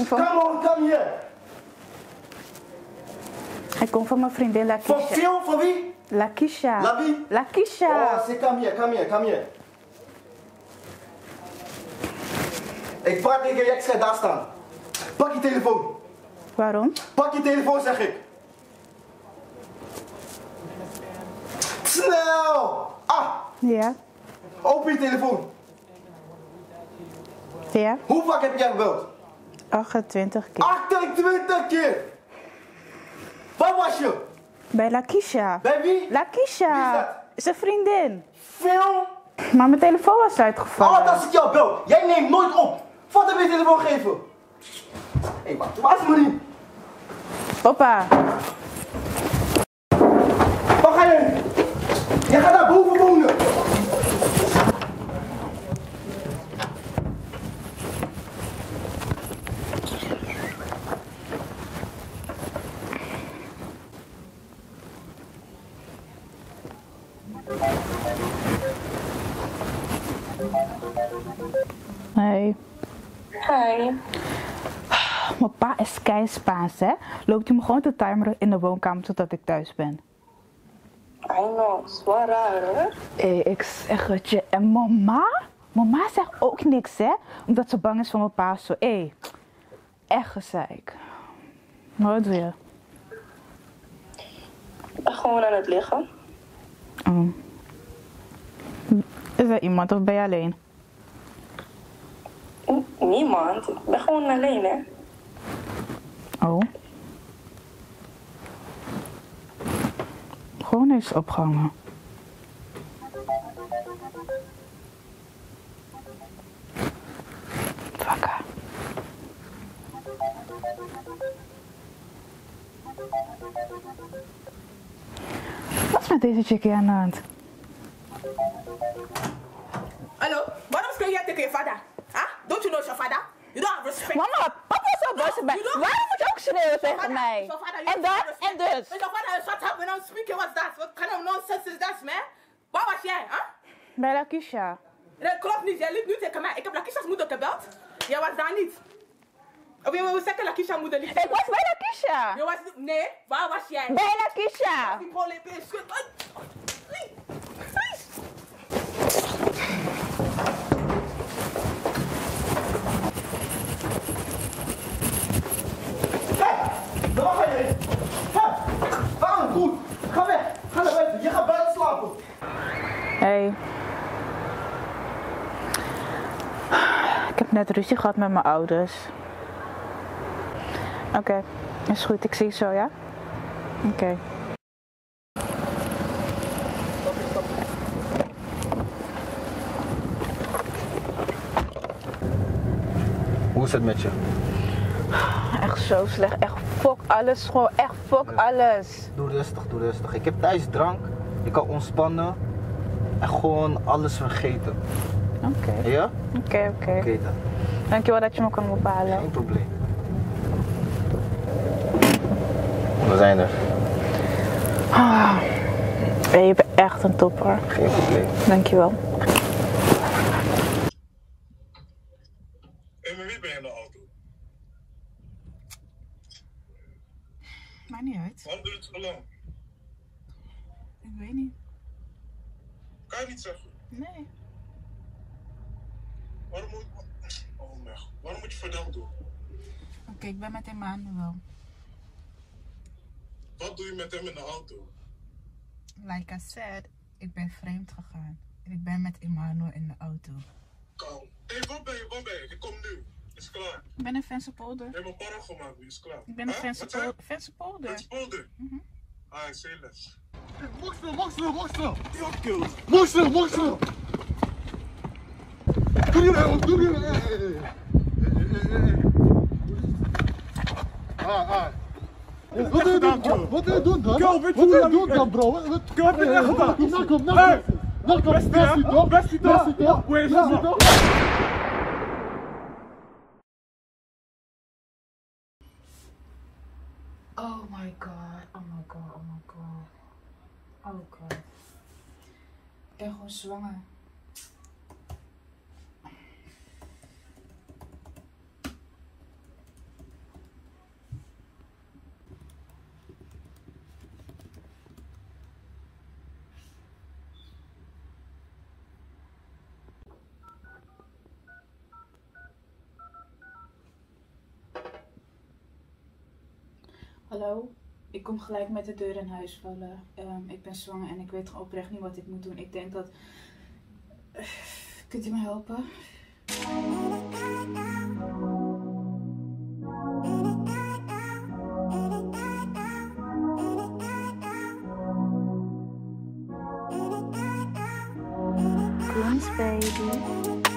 Kom van, Come on, come here! hij komt van mijn vriendin Van Lakisha. Phil, van wie? Lakisha. La wie? Lakisha. Oh, come here, come here, come here. Ik vraag tegen je, jij gaat daar staan. Pak je telefoon. Waarom? Pak je telefoon, zeg ik. Snel! Ah, Ja. open je telefoon. Ja. Hoe vaak heb jij gebeld? 28 keer. 28 keer! Waar was je? Bij Lakisha. Bij wie? Wie is Lakisha. dat? Zijn vriendin. Phil? Maar mijn telefoon was uitgevallen. Oh, als ik jou bel. Jij neemt nooit op. Wat heb je telefoon gegeven? Hé, hey, wacht. Waar is Marie? Papa. Hey. Hi. Mijn pa is kei Spaans, hè? Loopt hij me gewoon te timeren in de woonkamer totdat ik thuis ben. I know, is wel raar hoor. Hé, ik zeg het je. En mama? Mama zegt ook niks, hè? Omdat ze bang is voor mijn pa. Zo, hé. Echt gezeik. Wat doe je? Ik ben gewoon aan het liggen. Oh. Is er iemand of ben je alleen? Niemand. Ik ben gewoon alleen hè. Oh. Gewoon eens opgehangen. Vakken. Wat is met deze chickie aan de hand? Hallo, waarom speel jij tegen je vader? Don't you know it's your father? You don't have respect. Mama, papa is zo boos op mij. You Waarom moet je ook schreeuwen Your tegen father- mij? En dat en dus. Your father, shut up when I'm speaking. What's that? What kind of nonsense is that, man? Waar was jij, huh? Bij Lakisha. Dat klopt niet. Jij liep nu tegen mij. Ik heb Lakisha's moeder gebeld. Jij was daar niet. Of je wil zeggen Lakisha's moeder liep. Ik was bij Lakisha. Je was Nee, waar was jij? Bij Lakisha. Die proleep is goed. Ai. Ai. Ai. Hé, waar ga je heen? Hé, waarom? Goed. Ga weg. Ga naar buiten. Je gaat buiten slapen. Hey. Ik heb net ruzie gehad met mijn ouders. Oké, is goed. Ik zie je zo, ja? Oké. Hoe is het met je? Echt zo slecht. Echt fuck alles. Gewoon echt fuck alles. Doe rustig, doe rustig. Ik heb thuis drank. Ik kan ontspannen. En gewoon alles vergeten. Oké, Ja? oké, oké. Oké dan. Dankjewel dat je me kan bepalen. Geen probleem. We zijn er. Hey, je bent echt een topper. Geen probleem. Dankjewel. En met wie ben je in de auto? Maakt niet uit. Waarom duurt het zo lang? Ik weet niet. Kan je niet zeggen. Nee. Waarom moet... Oh mijn god. Waarom moet je verdacht doen? Oké, ik ben met Emmanuel. Wat doe je met hem in de auto? Like I said, ik ben vreemd gegaan. En ik ben met Emmanuel in de auto. Kalm. Hé, hey, waar ben je? Waar ben je? Ik kom nu. Is klaar. Ik ben in Vensterpolder. Je hebt een para gemaakt, is klaar. Ik ben in Huh? Vensterpolder. Vensterpolder. Vensterpolder? Ah, ik zie les. Moksel, moksel, moksel. Moksel, moksel. Doe je nou, doe je nou. Eh, eh, eh. Eh, eh, eh, eh. Ah, ah. Wat wil je doen? Wat wil je doen dan? Girl, weet je Wat wil je hoe doen dat- dan, bro? Wat- wat- Girl, heb je Eh, net eh, gedaan? Nak hem, nak Hey. hem. Nak hem, Beste, hè? Bessie toch? Bessie toch? Bessie toch? Hoe is het, Bessie man? toch? Oh my god, oh my god, oh my god. Oh god. Ik ben gewoon zwanger. Hallo, ik kom gelijk met de deur in huis vallen. Ehm, ik ben zwanger en ik weet oprecht niet wat ik moet doen. Ik denk dat. Kunt u me helpen? Baby.